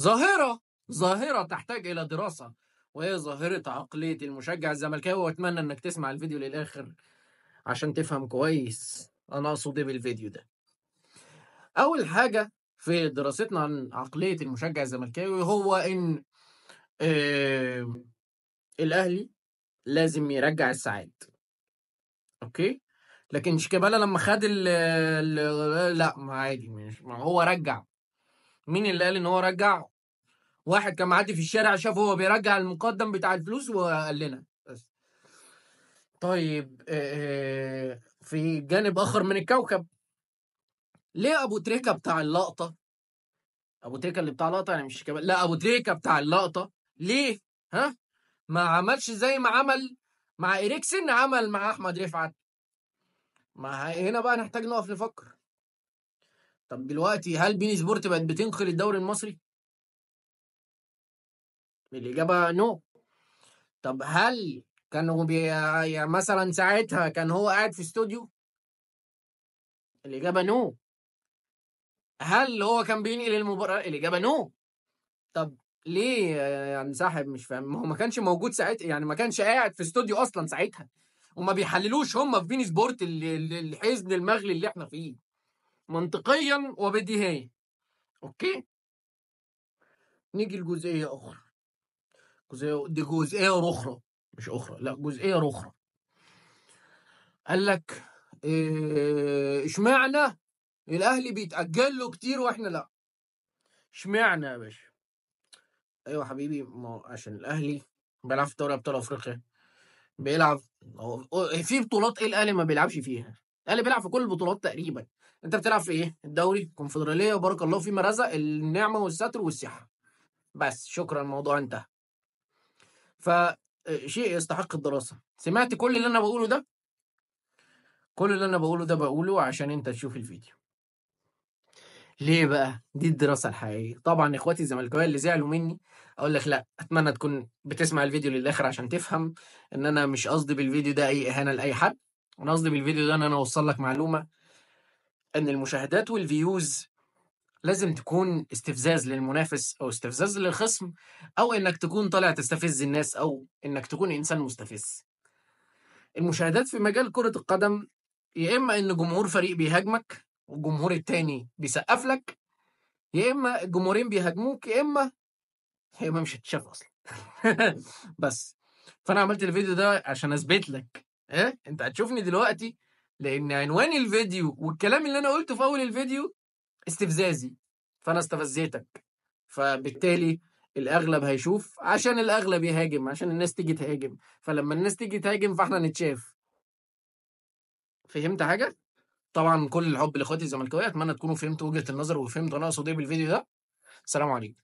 ظاهرة ظاهرة تحتاج إلى دراسة وهي ظاهرة عقلية المشجع الزملكاوي وأتمنى إنك تسمع الفيديو للآخر عشان تفهم كويس أنا أقصد إيه بالفيديو ده. أول حاجة في دراستنا عن عقلية المشجع الزملكاوي هو إن آه الأهلي لازم يرجع الساعات. أوكي؟ لكن شيكابالا لما خد ال ال- لا ما عادي مش ما هو رجع مين اللي قال إن هو رجع واحد كان معدي في الشارع شاف هو بيرجع المقدم بتاع الفلوس وقال لنا بس. طيب في جانب آخر من الكوكب. ليه أبو تريكة بتاع اللقطة؟ أبو تريكة اللي بتاع اللقطة يعني مش شيكابالا لا أبو تريكة بتاع اللقطة ليه؟ ها؟ ما عملش زي ما عمل مع إريكسن عمل مع أحمد رفعت. ما هنا بقى نحتاج نقف نفكر. طب دلوقتي هل بين سبورت بقت بتنقل الدوري المصري؟ الإجابة no طب هل كانوا بي... يعني مثلا ساعتها كان هو قاعد في استوديو؟ الإجابة no هل هو كان بينقل المباراة؟ الإجابة no طب ليه ينسحب مش فاهم ما هو ما كانش موجود ساعتها يعني ما كانش قاعد في استوديو أصلا ساعتها. وما بيحللوش هم في بين سبورت ال- ال- الحزن المغلي اللي إحنا فيه. منطقيا وبديهيا. أوكي؟ نيجي لجزئية أخرى. دي جزئية أخرى مش أخرى لأ جزئية أخرى قال لك إيه، اشمعنى الأهلي بيتأجل له كتير وإحنا لأ؟ اشمعنى يا باشا؟ أيوه حبيبي ما عشان الأهلي بيلعب في دوري أبطال أفريقيا بيلعب في بطولات إيه الأهلي ما بيلعبش فيها؟ الأهلي بيلعب في كل البطولات تقريبا. أنت بتلعب في إيه؟ الدوري الكونفدراليه وبارك الله فيما رزق النعمة والستر والصحة. بس شكرا الموضوع انتهى. فشيء يستحق الدراسة. سمعت كل اللي أنا بقوله ده؟ كل اللي أنا بقوله ده بقوله عشان أنت تشوف الفيديو. ليه بقى؟ دي الدراسة الحقيقية. طبعا إخواتي الزملكاوية اللي زعلوا مني أقول لك لا أتمنى تكون بتسمع الفيديو للآخر عشان تفهم إن أنا مش قصدي بالفيديو ده أي إهانة لأي حد. أنا قصدي بالفيديو ده إن أنا أوصل لك معلومة إن المشاهدات والفيوز لازم تكون استفزاز للمنافس أو استفزاز للخصم أو إنك تكون طالع تستفز الناس أو إنك تكون إنسان مستفز. المشاهدات في مجال كرة القدم يا إما إن جمهور فريق بيهاجمك والجمهور التاني بيسقف لك يا إما الجمهورين بيهاجموك يا إما يا اما مش هتشاف أصلا. بس. فأنا عملت الفيديو ده عشان أثبت لك. إيه أنت هتشوفني دلوقتي لأن عنوان الفيديو والكلام اللي أنا قلته في أول الفيديو استفزازي فأنا استفزيتك. فبالتالي الأغلب هيشوف عشان الأغلب يهاجم عشان الناس تيجي تهاجم. فلما الناس تيجي تهاجم فإحنا نتشاف. فهمت حاجة؟ طبعا كل الحب لإخواتي الزملكاوية أتمنى تكونوا فهمتوا وجهة النظر وفهمتوا أنا أقصد إيه بالفيديو ده. السلام عليكم.